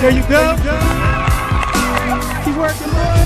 There you go. Keep working,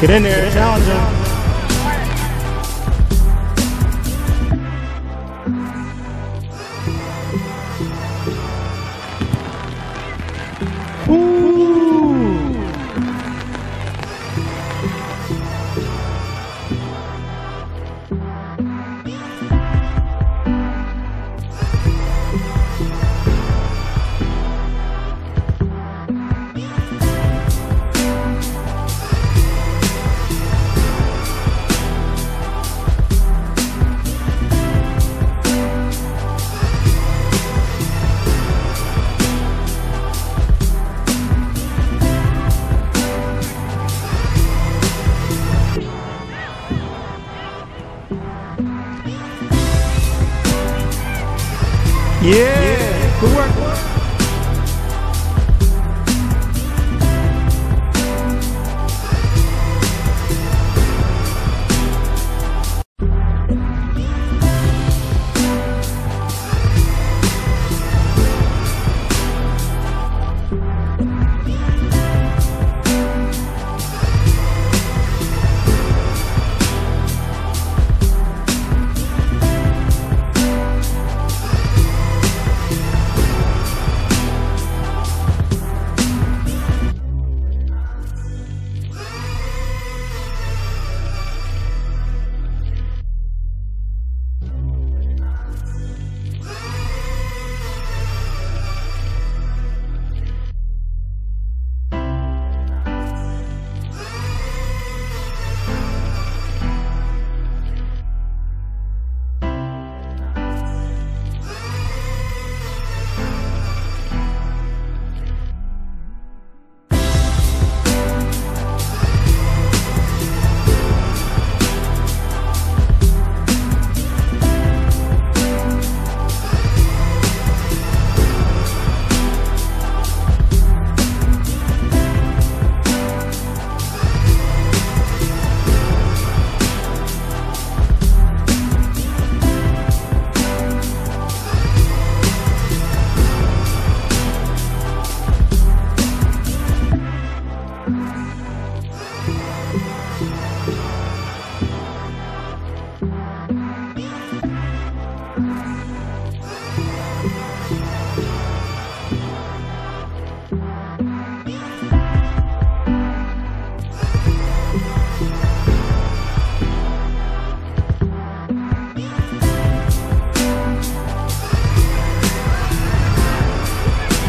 Get in there, challenge him. Ooh. Yeah. Good work.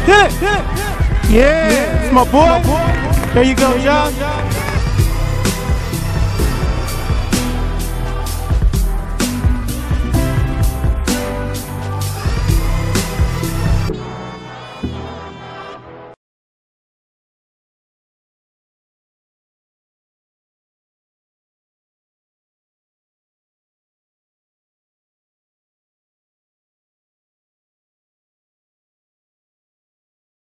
Hit it. Yeah. It's my boy. There you go, Josh.